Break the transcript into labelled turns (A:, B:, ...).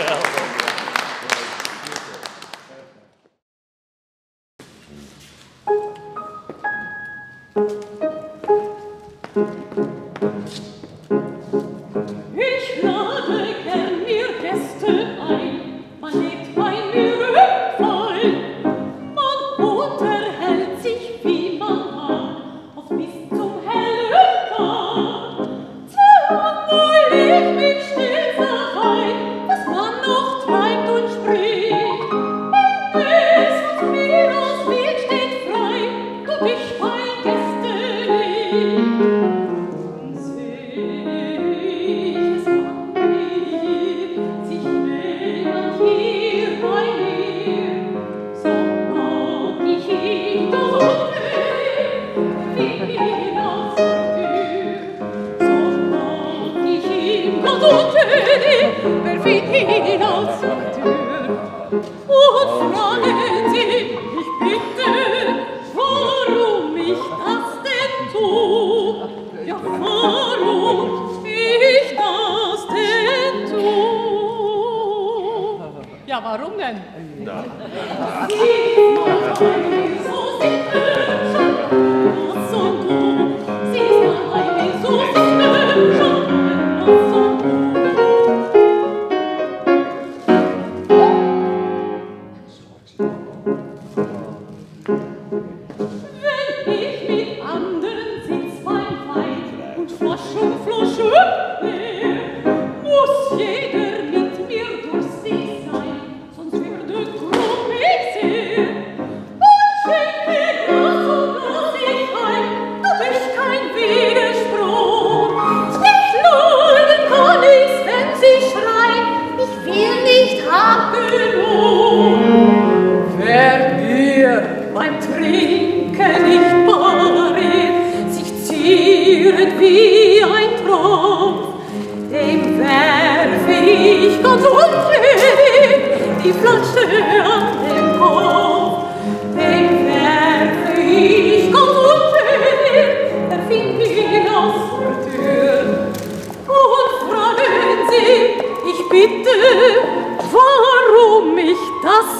A: Calvin. Ja, warum denn? Ja. ich ganz unfähig die Flasche an dem Kopf. Den werfe ich ganz unfähig, er fiel mir aus der Tür. Und fragen Sie, ich bitte, warum ich das